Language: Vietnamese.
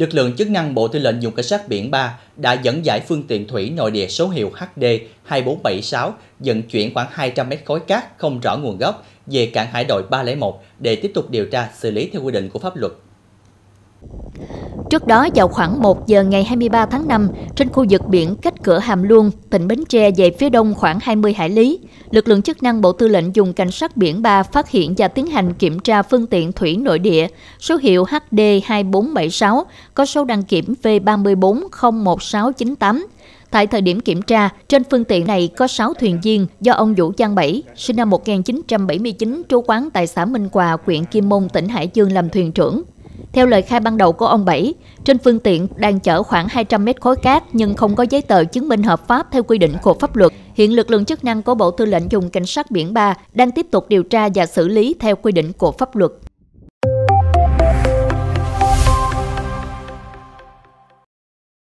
lực lượng chức năng Bộ Tư lệnh Vùng Cảnh sát biển 3 đã dẫn giải phương tiện thủy nội địa số hiệu HD 2476 vận chuyển khoảng 200 mét khối cát không rõ nguồn gốc về cảng Hải đội 301 để tiếp tục điều tra, xử lý theo quy định của pháp luật. Trước đó vào khoảng 1 giờ ngày 23 tháng 5, trên khu vực biển cách cửa Hàm Luông, tỉnh Bến Tre về phía đông khoảng 20 hải lý, lực lượng chức năng Bộ Tư lệnh dùng cảnh sát biển 3 phát hiện và tiến hành kiểm tra phương tiện thủy nội địa số hiệu HD 2476 có số đăng kiểm V3401698. Tại thời điểm kiểm tra, trên phương tiện này có 6 thuyền viên do ông Vũ Giang Bảy, sinh năm 1979, trú quán tại xã Minh Hòa, huyện Kim Môn, tỉnh Hải Dương làm thuyền trưởng. Theo lời khai ban đầu của ông Bảy, trên phương tiện đang chở khoảng 200 mét khối cát nhưng không có giấy tờ chứng minh hợp pháp theo quy định của pháp luật. Hiện lực lượng chức năng của Bộ Tư lệnh dùng Cảnh sát biển 3 đang tiếp tục điều tra và xử lý theo quy định của pháp luật.